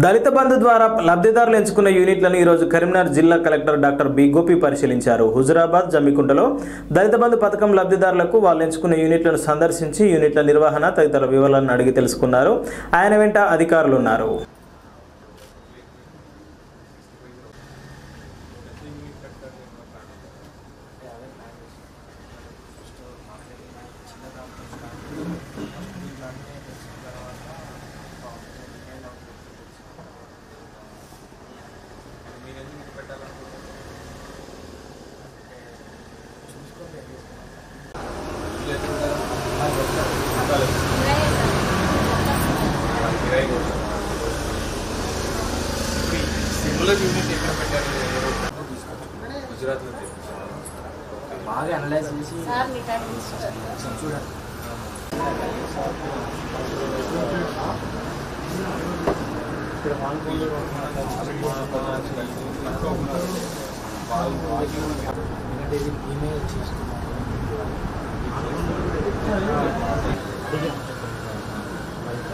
దళిత బంధు ద్వారా లబ్ధిదారులు ఎంచుకున్న యూనిట్లను ఈరోజు కరీంనగర్ జిల్లా కలెక్టర్ డాక్టర్ బి గోపి పరిశీలించారు. హుజురాబాద్ జమ్మికుంటలో దళిత బంధు పథకం లబ్ధిదారులకు వాళ్ళు ఎంచుకున్న యూనిట్లను సందర్శించి యూనిట్ల నిర్వహణ తదితర వివరాలను అడిగి తెలుసుకున్నారు. ఆయన వెంట అధికారులు ఉన్నారు. సిమ్లర్ యూనిట్ ఎక్కడ పెట్టారు గుజరాత్ లో బాగా అనలైజ్ చేసి సార్ మీ టైం తీసుకుంటారు చూడండి ఎందుకంటే ఇది ఈమెయిల్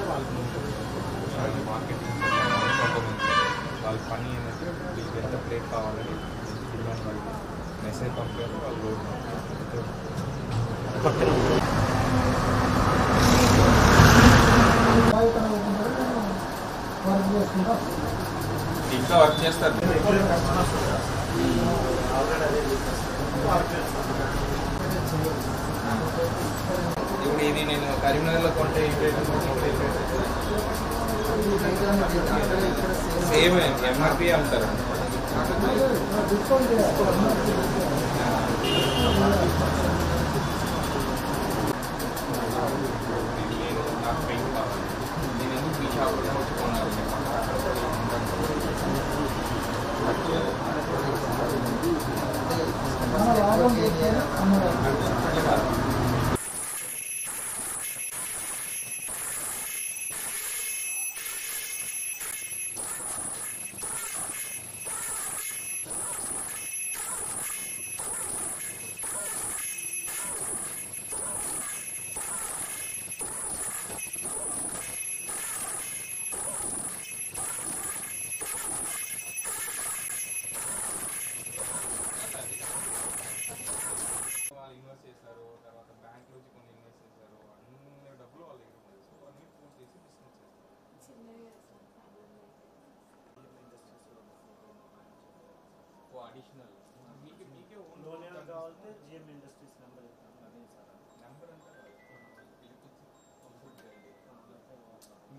వాళ్ళ వాళ్ళకి మార్కెట్ వాళ్ళ పని ఏంటంటే వీళ్ళకి ఎంత ప్లేట్ కావాలని డిమాండ్ వాళ్ళకి మెసేజ్ పంపారు వాళ్ళు లోడ్ ఇంకా వర్క్ చేస్తారు. ఇప్పుడు ఇది నేను కరీంనగర్లో కొంటే సేమ్ ఎంఆర్పి అమ్ముతారు నేను ఇన్వెస్ట్ చేశారు తర్వాత బ్యాంక్ నుంచి కొన్ని ఇన్వెస్ట్ చేశారు అన్ని డబ్బులు వాళ్ళ దగ్గర ఉన్నాయి. సో అన్ని పూర్తి చేసి బిజినెస్ చేస్తారు ఓ అడిషనల్ మీకు మీకే ఓన్ లోన్ ఏమైనా కావాలంటే జిఎం ఇండస్ట్రీస్ నెంబర్ అదే సార్. నెంబర్ అంటే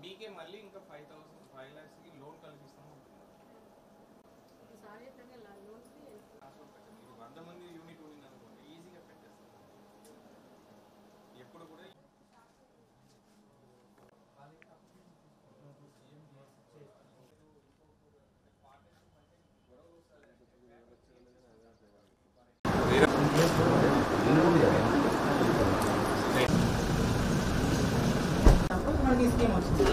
మీకే మళ్ళీ ఇంకా ఫైవ్ థౌసండ్ ఫైవ్ ల్యాక్స్కి లోన్ కల్పిస్తాము. మనకి స్కీమ్ వచ్చింది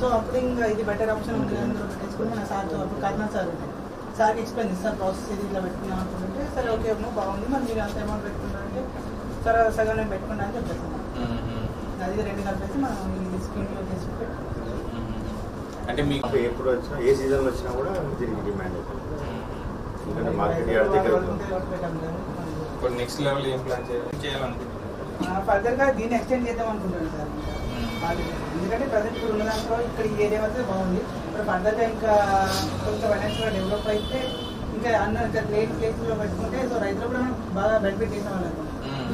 సో అప్పుడు ఇంకా ఇది బెటర్ ఆప్షన్ ఉంది. అందులో పెట్టేసుకుని మన సార్తో అప్పుడు కర్ణాల్ సార్ సార్కి ఎక్స్ప్లెయిన్ చేస్తారు ప్రాసెస్ ఇది ఇట్లా పెట్టుకున్నాం అనుకుంటే సరే ఓకే అమ్మా బాగుంది. మరి మీరు అంత అమౌంట్ పెట్టుకుంటారంటే సరే సగం నేను పెట్టుకున్నా అని చెప్పేస్తాను అది రెండు కలిపేసి మనం ఈ స్కీమ్లో చేసి పెట్టుకుంటాం అంటే మీకు ఎప్పుడు వచ్చినా ఏ సీజన్ వచ్చినా కూడా దీనికి డిమాండ్ అవుతుంది. ఎందుకంటే మార్కెట్ యార్డ్ దగ్గర ఇప్పుడు నెక్స్ట్ లెవెల్ ఏం ప్లాన్ చేయాలి? చేయాలనుకుంటున్నారు? ఫర్దర్గా దీన్ని ఎక్స్టెండ్ చేద్దాం అనుకుంటున్నాను సార్. అది ఎందుకంటే ప్రజెంట్ ఇప్పుడు ఉన్న దాంట్లో ఇక్కడ ఈ ఏరియా వస్తే బాగుంది. ఇప్పుడు ఫర్దర్గా ఇంకా కొంచెం ఫైనాన్షియల్ డెవలప్ అయితే ఇంకా అన్న ఇంకా ప్లేస్ ప్లేస్లో పెట్టుకుంటే సో రైతులు కూడా మనం బాగా బెనిఫిట్ చేసే వాళ్ళం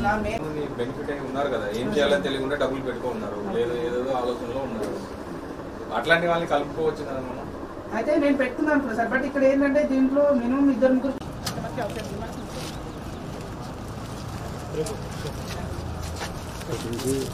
నా మెయిన్ బెనిఫిట్ అయి ఉన్నారు కదా. ఏం చేయాలో తెలియకుండా డబ్బులు పెట్టుకో ఉన్నారు. లేదు ఏదేదో ఆలోచనలో ఉన్నారు. అట్లాంటి వాళ్ళని కలుపుకోవచ్చు కదా మనం. అయితే నేను పెట్టుకుందాం అనుకున్నాను సార్. బట్ ఇక్కడ ఏంటంటే దీంట్లో మినిమం ఇద్దరు ముగ్గురు Itu 手机